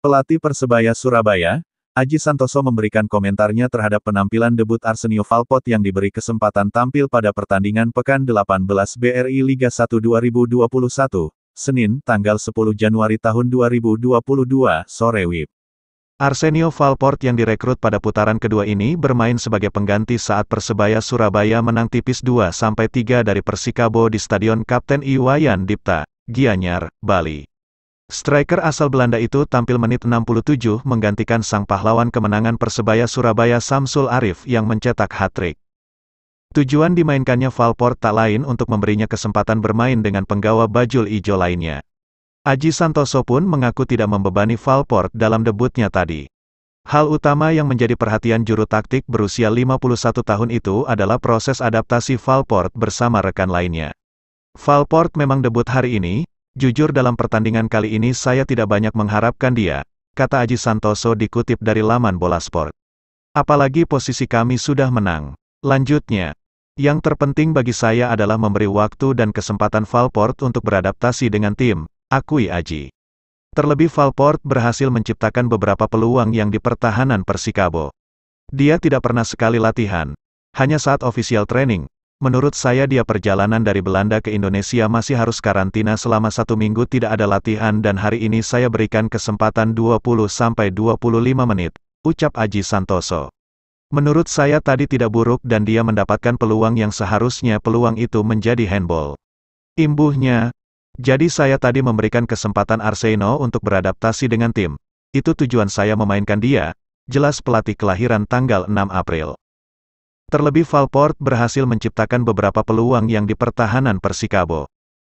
Pelatih Persebaya Surabaya, Aji Santoso memberikan komentarnya terhadap penampilan debut Arsenio Valpot yang diberi kesempatan tampil pada pertandingan Pekan 18 BRI Liga 1 2021, Senin, tanggal 10 Januari tahun 2022, sore WIB. Arsenio Valport yang direkrut pada putaran kedua ini bermain sebagai pengganti saat Persebaya Surabaya menang tipis 2-3 dari Persikabo di Stadion Kapten Iwayan Dipta, Gianyar, Bali. Striker asal Belanda itu tampil menit 67 menggantikan sang pahlawan kemenangan Persebaya Surabaya Samsul Arif yang mencetak hat-trick. Tujuan dimainkannya Valport tak lain untuk memberinya kesempatan bermain dengan penggawa bajul ijo lainnya. Aji Santoso pun mengaku tidak membebani Valport dalam debutnya tadi. Hal utama yang menjadi perhatian juru taktik berusia 51 tahun itu adalah proses adaptasi Valport bersama rekan lainnya. Valport memang debut hari ini, Jujur dalam pertandingan kali ini saya tidak banyak mengharapkan dia, kata Aji Santoso dikutip dari laman Bola Sport. Apalagi posisi kami sudah menang. Lanjutnya, yang terpenting bagi saya adalah memberi waktu dan kesempatan Valport untuk beradaptasi dengan tim, akui Aji. Terlebih Valport berhasil menciptakan beberapa peluang yang di pertahanan Persikabo. Dia tidak pernah sekali latihan. Hanya saat official training, Menurut saya dia perjalanan dari Belanda ke Indonesia masih harus karantina selama satu minggu tidak ada latihan dan hari ini saya berikan kesempatan 20-25 menit, ucap Aji Santoso. Menurut saya tadi tidak buruk dan dia mendapatkan peluang yang seharusnya peluang itu menjadi handball. Imbuhnya, jadi saya tadi memberikan kesempatan Arseno untuk beradaptasi dengan tim. Itu tujuan saya memainkan dia, jelas pelatih kelahiran tanggal 6 April. Terlebih Valport berhasil menciptakan beberapa peluang yang di pertahanan Persikabo.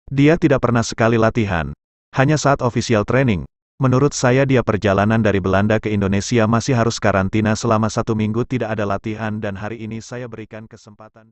Dia tidak pernah sekali latihan. Hanya saat official training. Menurut saya dia perjalanan dari Belanda ke Indonesia masih harus karantina selama satu minggu tidak ada latihan dan hari ini saya berikan kesempatan.